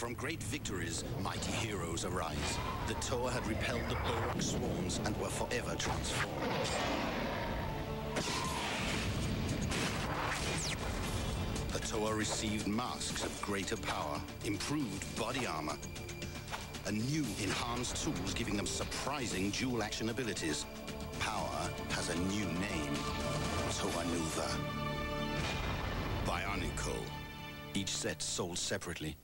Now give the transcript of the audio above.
From great victories, mighty heroes arise. The Toa had repelled the Bohrok swarms and were forever transformed. The Toa received masks of greater power, improved body armor, and new enhanced tools giving them surprising dual action abilities. Power has a new name, Toa Nuva. Bionicle. Each set sold separately.